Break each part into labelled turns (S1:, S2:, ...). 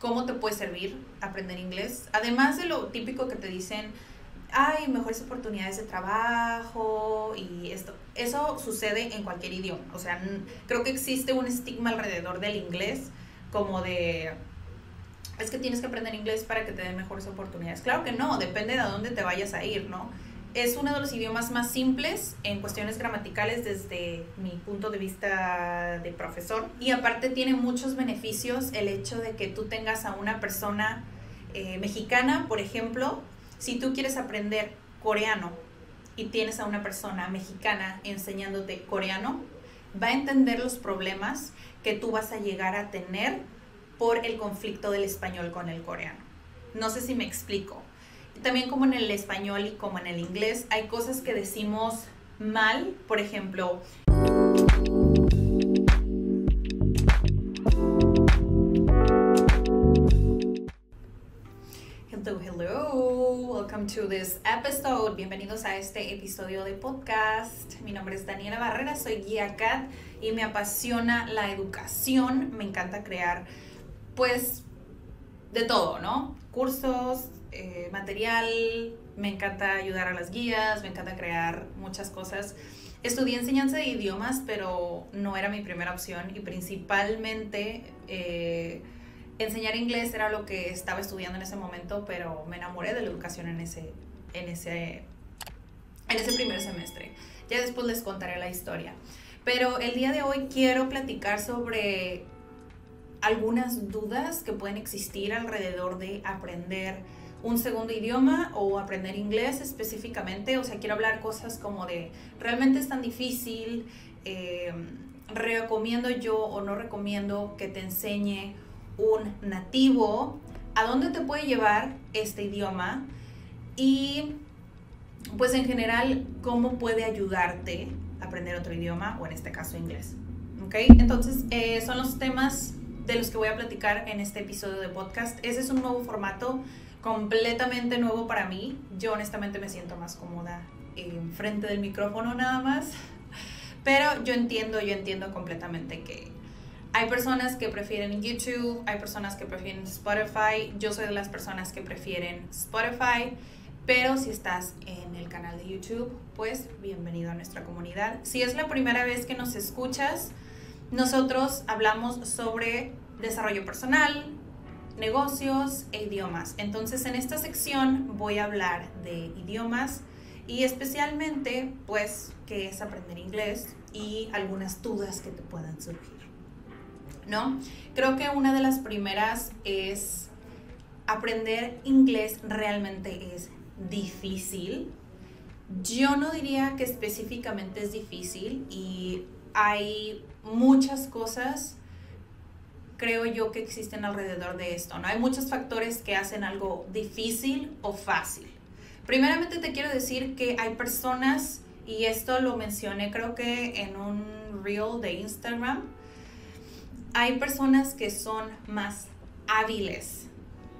S1: cómo te puede servir aprender inglés. Además de lo típico que te dicen, hay mejores oportunidades de trabajo y esto. Eso sucede en cualquier idioma. O sea, creo que existe un estigma alrededor del inglés como de es que tienes que aprender inglés para que te den mejores oportunidades. Claro que no, depende de a dónde te vayas a ir, ¿no? Es uno de los idiomas más simples en cuestiones gramaticales desde mi punto de vista de profesor. Y aparte tiene muchos beneficios el hecho de que tú tengas a una persona eh, mexicana, por ejemplo, si tú quieres aprender coreano y tienes a una persona mexicana enseñándote coreano, va a entender los problemas que tú vas a llegar a tener por el conflicto del español con el coreano. No sé si me explico. También como en el español y como en el inglés, hay cosas que decimos mal, por ejemplo, Hello, hello, welcome to this episode. Bienvenidos a este episodio de podcast. Mi nombre es Daniela Barrera, soy guía CAT y me apasiona la educación. Me encanta crear pues de todo, ¿no? Cursos, eh, material, me encanta ayudar a las guías, me encanta crear muchas cosas. Estudié enseñanza de idiomas, pero no era mi primera opción y principalmente eh, enseñar inglés era lo que estaba estudiando en ese momento, pero me enamoré de la educación en ese, en ese, en ese primer semestre. Ya después les contaré la historia. Pero el día de hoy quiero platicar sobre algunas dudas que pueden existir alrededor de aprender un segundo idioma o aprender inglés específicamente. O sea, quiero hablar cosas como de, ¿realmente es tan difícil? Eh, ¿Recomiendo yo o no recomiendo que te enseñe un nativo? ¿A dónde te puede llevar este idioma? Y pues en general, ¿cómo puede ayudarte a aprender otro idioma o en este caso inglés? ¿Ok? Entonces, eh, son los temas de los que voy a platicar en este episodio de podcast. Ese es un nuevo formato completamente nuevo para mí. Yo honestamente me siento más cómoda en frente del micrófono nada más. Pero yo entiendo, yo entiendo completamente que hay personas que prefieren YouTube, hay personas que prefieren Spotify. Yo soy de las personas que prefieren Spotify. Pero si estás en el canal de YouTube, pues bienvenido a nuestra comunidad. Si es la primera vez que nos escuchas, nosotros hablamos sobre desarrollo personal, negocios e idiomas. Entonces en esta sección voy a hablar de idiomas y especialmente pues qué es aprender inglés y algunas dudas que te puedan surgir. ¿No? Creo que una de las primeras es aprender inglés realmente es difícil. Yo no diría que específicamente es difícil y hay muchas cosas, creo yo, que existen alrededor de esto, ¿no? Hay muchos factores que hacen algo difícil o fácil. Primeramente te quiero decir que hay personas, y esto lo mencioné creo que en un reel de Instagram, hay personas que son más hábiles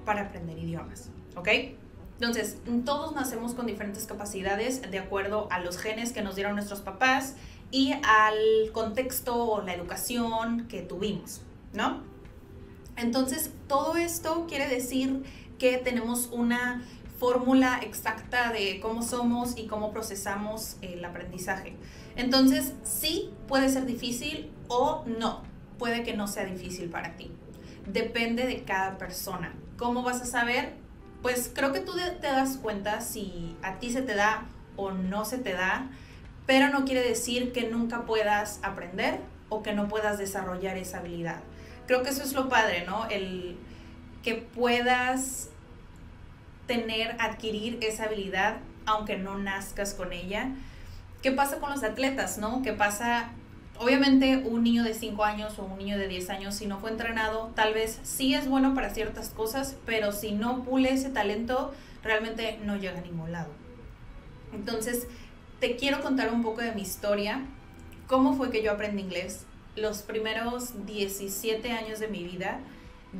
S1: para aprender idiomas, ¿ok? Entonces, todos nacemos con diferentes capacidades de acuerdo a los genes que nos dieron nuestros papás y al contexto o la educación que tuvimos, ¿no? Entonces, todo esto quiere decir que tenemos una fórmula exacta de cómo somos y cómo procesamos el aprendizaje. Entonces, sí puede ser difícil o no, puede que no sea difícil para ti. Depende de cada persona. ¿Cómo vas a saber? Pues creo que tú te das cuenta si a ti se te da o no se te da pero no quiere decir que nunca puedas aprender o que no puedas desarrollar esa habilidad. Creo que eso es lo padre, ¿no? El que puedas tener, adquirir esa habilidad aunque no nazcas con ella. ¿Qué pasa con los atletas, no? ¿Qué pasa? Obviamente un niño de 5 años o un niño de 10 años, si no fue entrenado, tal vez sí es bueno para ciertas cosas, pero si no pule ese talento, realmente no llega a ningún lado. Entonces, te quiero contar un poco de mi historia, cómo fue que yo aprendí inglés. Los primeros 17 años de mi vida,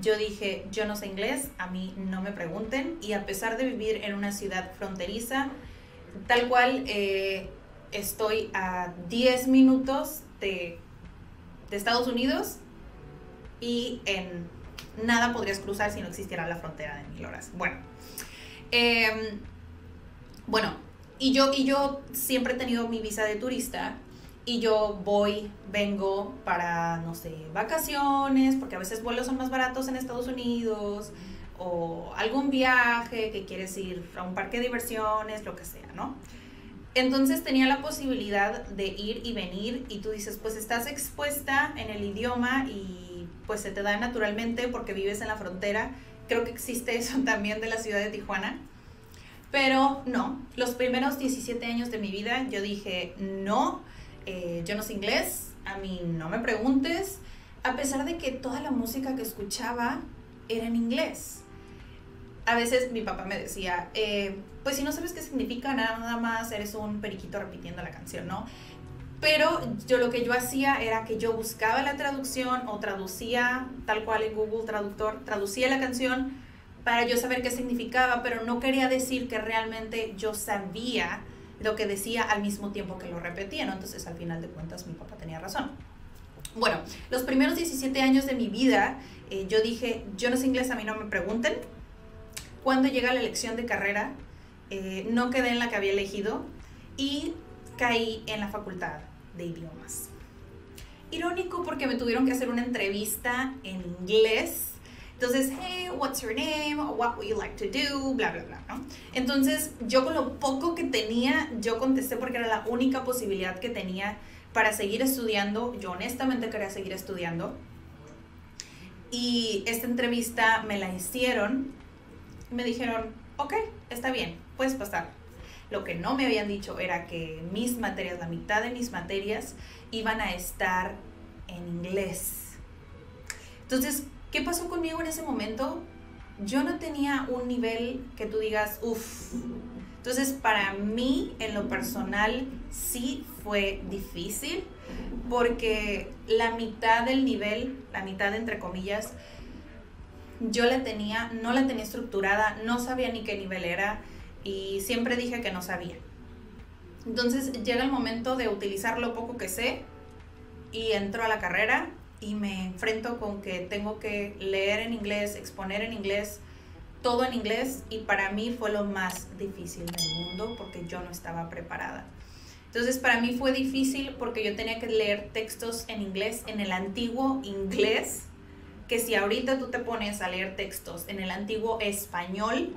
S1: yo dije, yo no sé inglés, a mí no me pregunten, y a pesar de vivir en una ciudad fronteriza, tal cual eh, estoy a 10 minutos de, de Estados Unidos y en nada podrías cruzar si no existiera la frontera de mil horas. Bueno, em, bueno, y yo, y yo siempre he tenido mi visa de turista y yo voy, vengo para, no sé, vacaciones, porque a veces vuelos son más baratos en Estados Unidos, o algún viaje que quieres ir a un parque de diversiones, lo que sea, ¿no? Entonces tenía la posibilidad de ir y venir y tú dices, pues estás expuesta en el idioma y pues se te da naturalmente porque vives en la frontera. Creo que existe eso también de la ciudad de Tijuana. Pero no, los primeros 17 años de mi vida yo dije, no, eh, yo no sé inglés, a mí no me preguntes, a pesar de que toda la música que escuchaba era en inglés a veces mi papá me decía, eh, pues si no sabes qué significa, nada más eres un periquito repitiendo la canción, ¿no? Pero yo lo que yo hacía era que yo buscaba la traducción o traducía tal cual en Google Traductor, traducía la canción para yo saber qué significaba, pero no quería decir que realmente yo sabía lo que decía al mismo tiempo que lo repetía. Entonces al final de cuentas mi papá tenía razón. Bueno, los primeros 17 años de mi vida eh, yo dije, yo no sé inglés, a mí no me pregunten, cuando llega la elección de carrera, eh, no quedé en la que había elegido y caí en la facultad de idiomas. Irónico porque me tuvieron que hacer una entrevista en inglés. Entonces, hey, what's your name? What would you like to do? Bla, bla, bla. Entonces, yo con lo poco que tenía, yo contesté porque era la única posibilidad que tenía para seguir estudiando. Yo honestamente quería seguir estudiando. Y esta entrevista me la hicieron me dijeron, ok, está bien, puedes pasar. Lo que no me habían dicho era que mis materias, la mitad de mis materias, iban a estar en inglés. Entonces, ¿qué pasó conmigo en ese momento? Yo no tenía un nivel que tú digas, uff. Entonces, para mí, en lo personal, sí fue difícil, porque la mitad del nivel, la mitad entre comillas, yo la tenía, no la tenía estructurada, no sabía ni qué nivel era y siempre dije que no sabía. Entonces llega el momento de utilizar lo poco que sé y entro a la carrera y me enfrento con que tengo que leer en inglés, exponer en inglés, todo en inglés y para mí fue lo más difícil del mundo porque yo no estaba preparada. Entonces para mí fue difícil porque yo tenía que leer textos en inglés, en el antiguo inglés, que si ahorita tú te pones a leer textos en el antiguo español,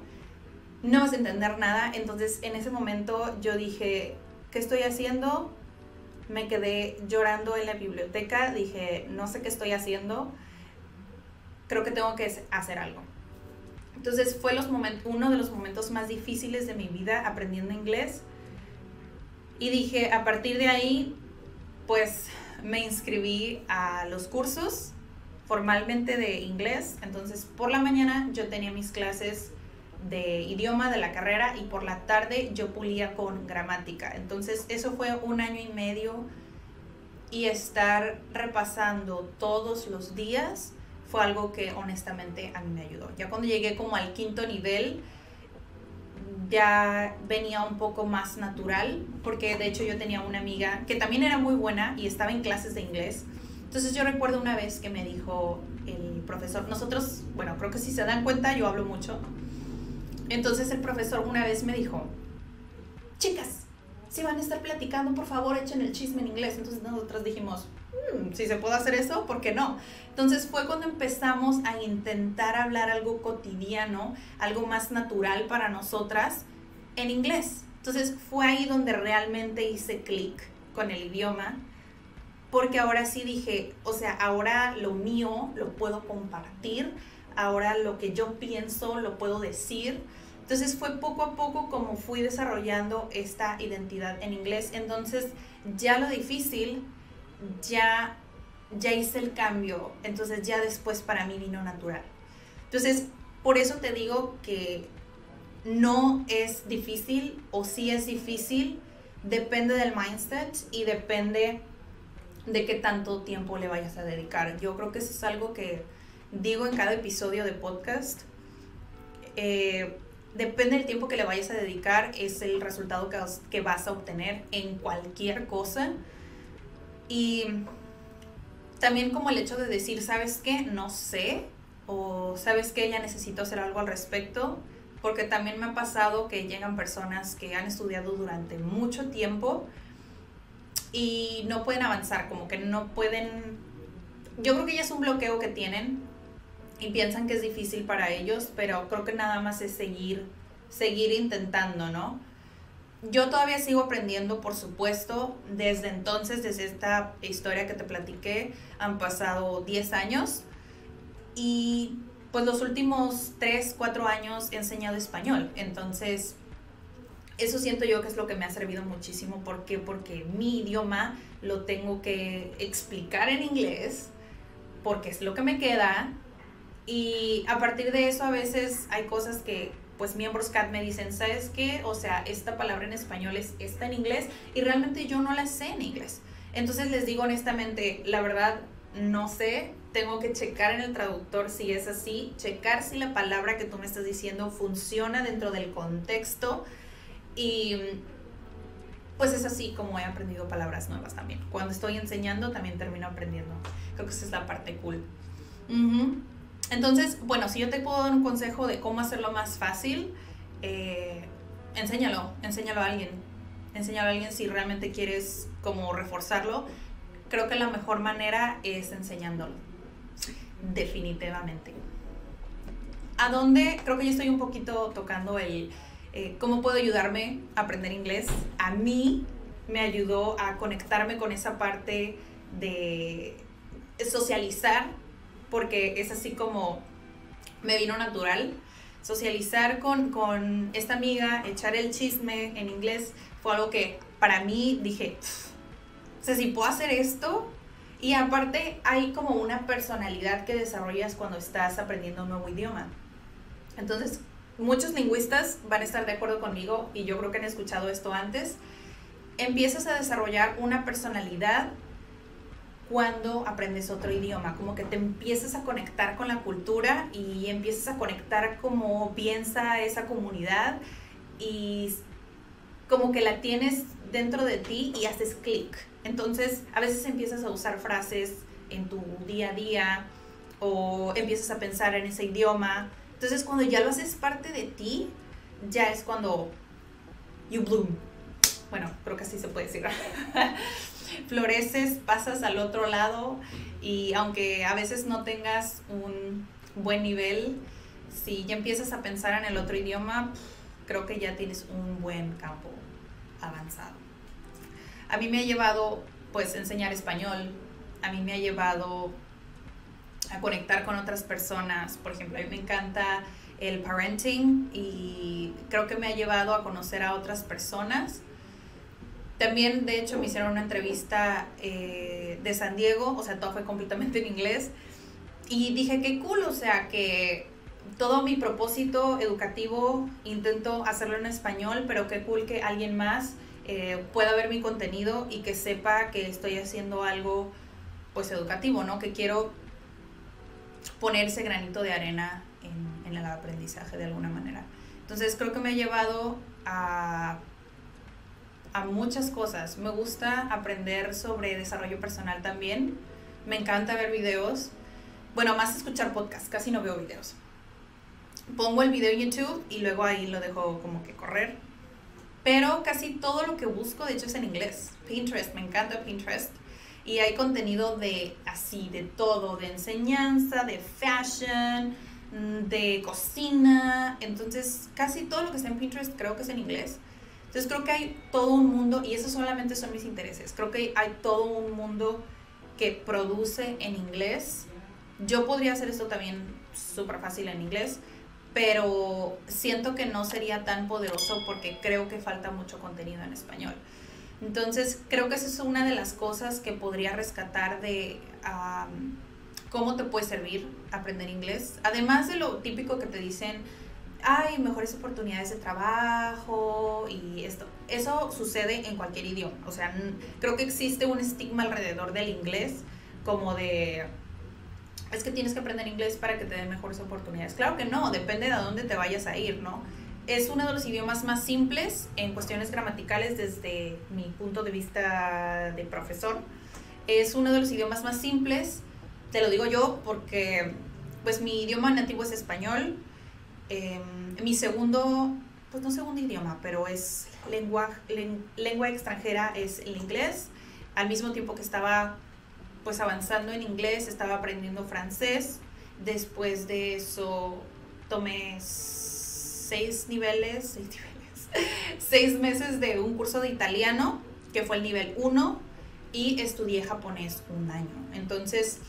S1: no vas a entender nada. Entonces en ese momento yo dije, ¿qué estoy haciendo? Me quedé llorando en la biblioteca, dije, no sé qué estoy haciendo, creo que tengo que hacer algo. Entonces fue uno de los momentos más difíciles de mi vida aprendiendo inglés. Y dije, a partir de ahí, pues me inscribí a los cursos formalmente de inglés, entonces por la mañana yo tenía mis clases de idioma de la carrera y por la tarde yo pulía con gramática. Entonces eso fue un año y medio y estar repasando todos los días fue algo que honestamente a mí me ayudó. Ya cuando llegué como al quinto nivel, ya venía un poco más natural, porque de hecho yo tenía una amiga que también era muy buena y estaba en clases de inglés entonces yo recuerdo una vez que me dijo el profesor, nosotros, bueno, creo que si se dan cuenta yo hablo mucho. Entonces el profesor una vez me dijo, chicas, si van a estar platicando, por favor echen el chisme en inglés. Entonces nosotros dijimos, mm, si se puede hacer eso, ¿por qué no? Entonces fue cuando empezamos a intentar hablar algo cotidiano, algo más natural para nosotras en inglés. Entonces fue ahí donde realmente hice clic con el idioma porque ahora sí dije, o sea, ahora lo mío lo puedo compartir, ahora lo que yo pienso lo puedo decir. Entonces fue poco a poco como fui desarrollando esta identidad en inglés. Entonces ya lo difícil, ya, ya hice el cambio. Entonces ya después para mí vino natural. Entonces, por eso te digo que no es difícil o sí es difícil, depende del mindset y depende de qué tanto tiempo le vayas a dedicar. Yo creo que eso es algo que digo en cada episodio de podcast. Eh, depende del tiempo que le vayas a dedicar, es el resultado que, vas a obtener en cualquier cosa. Y también como el hecho de decir, ¿sabes qué? No sé, o sabes que ya necesito hacer algo al respecto, porque también me ha pasado que llegan personas que han estudiado durante mucho tiempo y no pueden avanzar, como que no pueden, yo creo que ya es un bloqueo que tienen y piensan que es difícil para ellos, pero creo que nada más es seguir, seguir intentando, ¿no? Yo todavía sigo aprendiendo, por supuesto, desde entonces, desde esta historia que te platiqué, han pasado 10 años y pues los últimos 3, 4 años he enseñado español, entonces eso siento yo que es lo que me ha servido muchísimo. ¿Por qué? Porque mi idioma lo tengo que explicar en inglés, porque es lo que me queda. Y a partir de eso a veces hay cosas que pues miembros CAT me dicen, ¿sabes qué? O sea, esta palabra en español es esta en inglés y realmente yo no la sé en inglés. Entonces les digo honestamente, la verdad no sé, tengo que checar en el traductor si es así, checar si la palabra que tú me estás diciendo funciona dentro del contexto y pues es así como he aprendido palabras nuevas también. Cuando estoy enseñando también termino aprendiendo. Creo que esa es la parte cool. Entonces, bueno, si yo te puedo dar un consejo de cómo hacerlo más fácil, eh, enséñalo, enséñalo a alguien. Enséñalo a alguien si realmente quieres como reforzarlo. Creo que la mejor manera es enseñándolo. Definitivamente. ¿A dónde? Creo que yo estoy un poquito tocando el eh, cómo puedo ayudarme a aprender inglés. A mí me ayudó a conectarme con esa parte de socializar porque es así como me vino natural. Socializar con, con esta amiga, echar el chisme en inglés, fue algo que para mí dije, o sea, si puedo hacer esto, y aparte hay como una personalidad que desarrollas cuando estás aprendiendo un nuevo idioma. Entonces, muchos lingüistas van a estar de acuerdo conmigo y yo creo que han escuchado esto antes. Empiezas a desarrollar una personalidad cuando aprendes otro idioma, como que te empiezas a conectar con la cultura y empiezas a conectar como piensa esa comunidad y como que la tienes dentro de ti y haces clic. Entonces, a veces empiezas a usar frases en tu día a día o empiezas a pensar en ese idioma. Entonces, cuando ya lo haces parte de ti, ya es cuando you bloom. Bueno, creo que así se puede decir. floreces, pasas al otro lado y aunque a veces no tengas un buen nivel, si ya empiezas a pensar en el otro idioma, creo que ya tienes un buen campo avanzado. A mí me ha llevado pues enseñar español, a mí me ha llevado a conectar con otras personas, por ejemplo, a mí me encanta el parenting y creo que me ha llevado a conocer a otras personas también, de hecho, me hicieron una entrevista eh, de San Diego, o sea, todo fue completamente en inglés. Y dije, qué cool, o sea, que todo mi propósito educativo intento hacerlo en español, pero qué cool que alguien más eh, pueda ver mi contenido y que sepa que estoy haciendo algo, pues, educativo, ¿no? Que quiero poner ese granito de arena en, en el aprendizaje de alguna manera. Entonces, creo que me ha llevado a a muchas cosas. Me gusta aprender sobre desarrollo personal también. Me encanta ver videos. Bueno, más escuchar podcasts, casi no veo videos. Pongo el video en YouTube y luego ahí lo dejo como que correr. Pero casi todo lo que busco, de hecho, es en inglés. Pinterest, me encanta Pinterest. Y hay contenido de así, de todo, de enseñanza, de fashion, mm, de cocina. Entonces, casi todo lo que está en Pinterest creo que es en inglés. Entonces creo que hay todo un mundo, y esos solamente son mis intereses, creo que hay todo un mundo que produce en inglés. Yo podría hacer esto también súper fácil en inglés, pero siento que no sería tan poderoso porque creo que falta mucho contenido en español. Entonces creo que esa es una de las cosas que podría rescatar de cómo te puede servir aprender inglés. Además de lo típico que te dicen, hay mejores oportunidades de trabajo y esto. Eso sucede en cualquier idioma. O sea, creo que existe un estigma alrededor del inglés como de es que tienes que aprender inglés para que te den mejores oportunidades. Claro que no, depende de dónde te vayas a ir, ¿no? Es uno de los idiomas más simples en cuestiones gramaticales desde mi punto de vista de profesor. Es uno de los idiomas más simples, te lo digo yo porque pues mi idioma nativo es español. Em, mi segundo, pues no segundo idioma, pero es lengua, lengua extranjera es el inglés. Al mismo tiempo que estaba pues avanzando en inglés, estaba aprendiendo francés. Después de eso tomé seis niveles, seis niveles, seis meses de un curso de italiano, que fue el nivel 1, y estudié japonés un año. Entonces,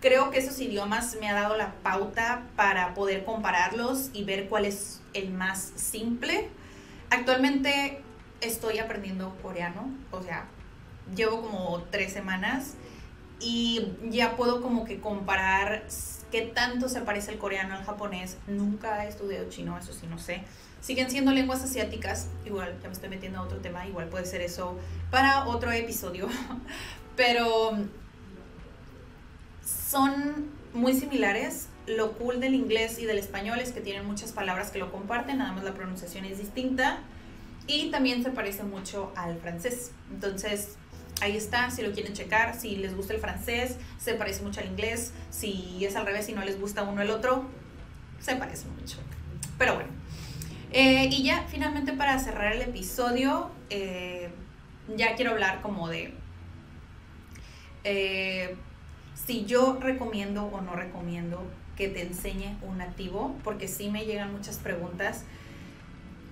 S1: creo que esos idiomas me ha dado la pauta para poder compararlos y ver cuál es el más simple. Actualmente estoy aprendiendo coreano, o sea, llevo como tres semanas y ya puedo como que comparar qué tanto se parece el coreano al japonés. Nunca he estudiado chino, eso sí, no sé. Siguen siendo lenguas asiáticas, igual, ya me estoy metiendo a otro tema, igual puede ser eso para otro episodio, pero son muy similares. Lo cool del inglés y del español es que tienen muchas palabras que lo comparten, nada más la pronunciación es distinta y también se parece mucho al francés. Entonces, ahí está, si lo quieren checar, si les gusta el francés, se parece mucho al inglés, si es al revés y no les gusta uno el otro, se parece mucho. Pero bueno, eh, y ya finalmente para cerrar el episodio, eh, ya quiero hablar como de eh, si yo recomiendo o no recomiendo que te enseñe un nativo, porque sí me llegan muchas preguntas.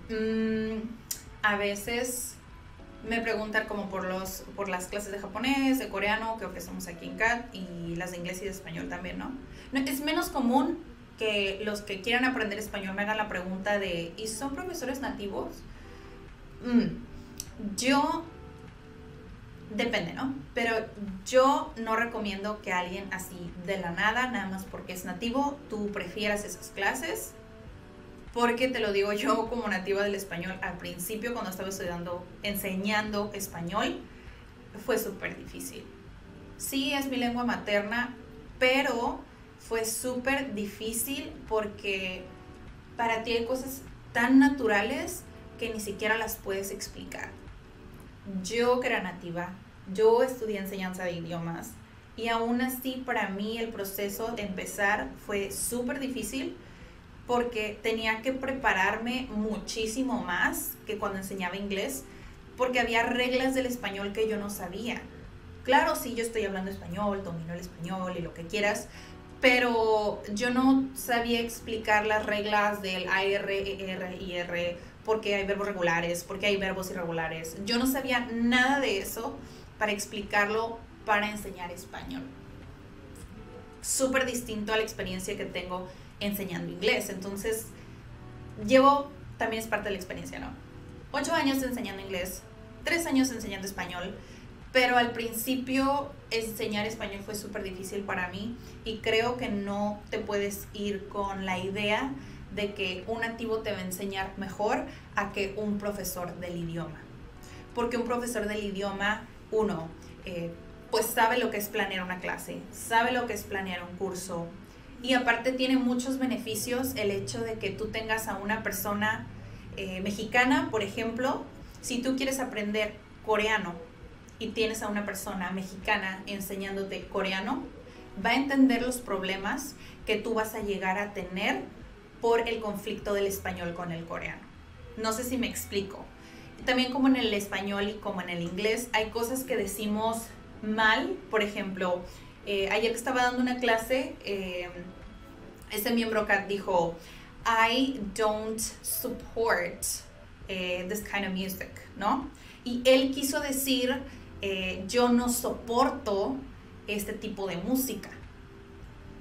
S1: Mm, a veces me preguntan como por, los, por las clases de japonés, de coreano que ofrecemos aquí en CAT y las de inglés y de español también, ¿no? Es menos común que los que quieran aprender español me hagan la pregunta de, ¿y son profesores nativos? Mm, yo, depende, ¿no? Pero yo no recomiendo que alguien así de la nada, nada más porque es nativo, tú prefieras esas clases porque te lo digo yo como nativa del español, al principio cuando estaba estudiando, enseñando español, fue súper difícil. Sí, es mi lengua materna, pero fue súper difícil porque para ti hay cosas tan naturales que ni siquiera las puedes explicar. Yo que era nativa, yo estudié enseñanza de idiomas y aún así para mí el proceso de empezar fue súper difícil porque tenía que prepararme muchísimo más que cuando enseñaba inglés, porque había reglas del español que yo no sabía. Claro, sí, yo estoy hablando español, domino el español y lo que quieras, pero yo no sabía explicar las reglas del AR, ER, IR, porque hay verbos regulares, porque hay verbos irregulares. Yo no sabía nada de eso para explicarlo para enseñar español. Súper distinto a la experiencia que tengo enseñando inglés. Entonces, llevo, también es parte de la experiencia, ¿no? Ocho años enseñando inglés, tres años enseñando español, pero al principio enseñar español fue súper difícil para mí y creo que no te puedes ir con la idea de que un nativo te va a enseñar mejor a que un profesor del idioma. Porque un profesor del idioma, uno, eh, pues sabe lo que es planear una clase, sabe lo que es planear un curso, y aparte tiene muchos beneficios el hecho de que tú tengas a una persona eh, mexicana, por ejemplo, si tú quieres aprender coreano y tienes a una persona mexicana enseñándote coreano, va a entender los problemas que tú vas a llegar a tener por el conflicto del español con el coreano. No sé si me explico. También como en el español y como en el inglés hay cosas que decimos mal, por ejemplo, eh, ayer que estaba dando una clase, eh, ese miembro CAT dijo, I don't support eh, this kind of music, ¿no? Y él quiso decir, yo no soporto este tipo de música.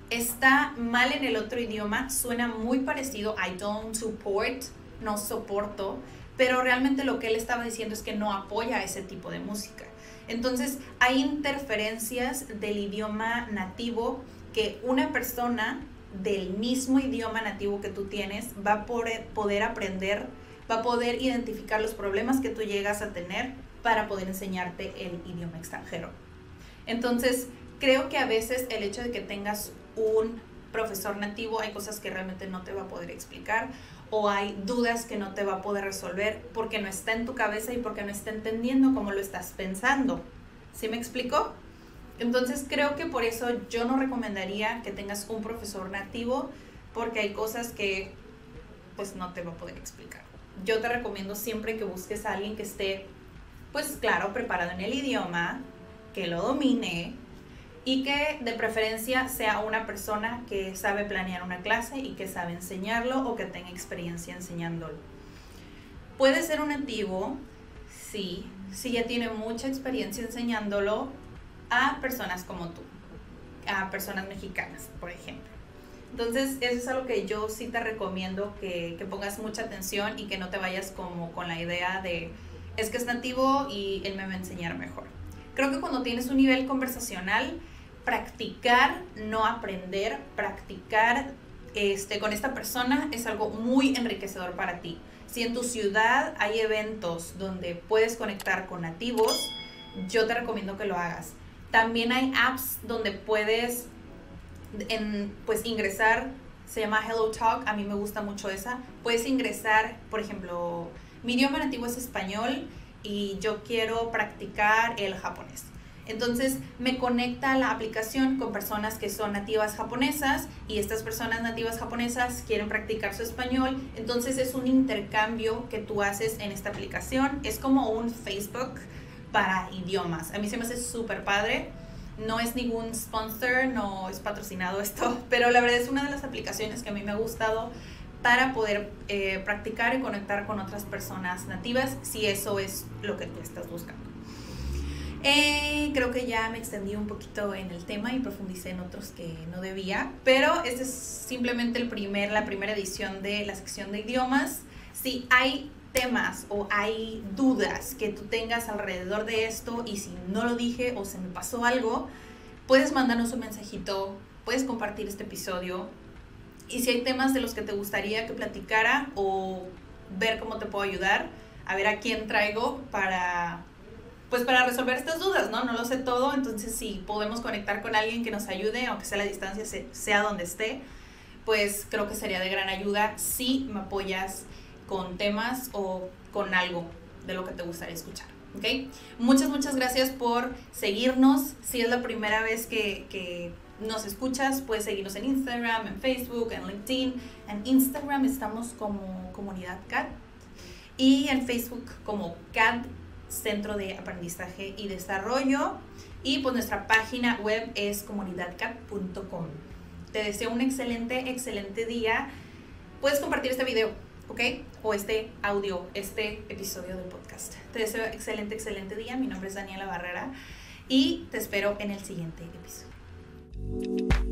S1: Está mal en el otro idioma, suena muy parecido, I don't support, no soporto, pero realmente lo que él estaba diciendo es que no apoya ese tipo de música. Entonces, hay interferencias del idioma nativo que una persona del mismo idioma nativo que tú tienes va a poder aprender, va a poder identificar los problemas que tú llegas a tener para poder enseñarte el idioma extranjero. Entonces, creo que a veces el hecho de que tengas un profesor nativo, hay cosas que realmente no te va a poder explicar o hay dudas que no te va a poder resolver porque no está en tu cabeza y porque no está entendiendo cómo lo estás pensando. ¿Sí me explico? Entonces creo que por eso yo no recomendaría que tengas un profesor nativo porque hay cosas que pues no te va a poder explicar. Yo te recomiendo siempre que busques a alguien que esté pues claro, preparado en el idioma, que lo domine y que de preferencia sea una persona que sabe planear una clase y que sabe enseñarlo o que tenga experiencia enseñándolo. Puede ser un nativo, sí, si ya tiene mucha experiencia enseñándolo a personas como tú, a personas mexicanas, por ejemplo. Entonces, eso es algo que yo sí te recomiendo que, que pongas mucha atención y que no te vayas como con la idea de es que es nativo y él me va a enseñar mejor. Creo que cuando tienes un nivel conversacional, practicar, no aprender, practicar este, con esta persona es algo muy enriquecedor para ti. Si en tu ciudad hay eventos donde puedes conectar con nativos, yo te recomiendo que lo hagas. También hay apps donde puedes en, pues ingresar, se llama Hello Talk, a mí me gusta mucho esa. Puedes ingresar, por ejemplo, mi idioma nativo es español y yo quiero practicar el japonés. Entonces me conecta la aplicación con personas que son nativas japonesas y estas personas nativas japonesas quieren practicar su español. Entonces es un intercambio que tú haces en esta aplicación. Es como un Facebook para idiomas. A mí se me hace súper padre. No es ningún sponsor, no es patrocinado esto, pero la verdad es una de las aplicaciones que a mí me ha gustado para poder eh, practicar y conectar con otras personas nativas si eso es lo que tú estás buscando. Eh, creo que ya me extendí un poquito en el tema y profundicé en otros que no debía, pero esta es simplemente el primer, la primera edición de la sección de idiomas. Si hay temas o hay dudas que tú tengas alrededor de esto y si no lo dije o se me pasó algo, puedes mandarnos un mensajito, puedes compartir este episodio y si hay temas de los que te gustaría que platicara o ver cómo te puedo ayudar, a ver a quién traigo para pues para resolver estas dudas, ¿no? No lo sé todo, entonces si podemos conectar con alguien que nos ayude, aunque sea la distancia, sea donde esté, pues creo que sería de gran ayuda si me apoyas con temas o con algo de lo que te gustaría escuchar. ¿Ok? Muchas, muchas gracias por seguirnos. Si es la primera vez que, que nos escuchas, puedes seguirnos en Instagram, en Facebook, en LinkedIn. En Instagram estamos como Comunidad CAT y en Facebook como CAT Centro de Aprendizaje y Desarrollo. Y pues nuestra página web es comunidadcat.com. Te deseo un excelente, excelente día. Puedes compartir este video, ¿ok? O este audio, este episodio del podcast. Te deseo excelente, excelente día. Mi nombre es Daniela Barrera y te espero en el siguiente episodio.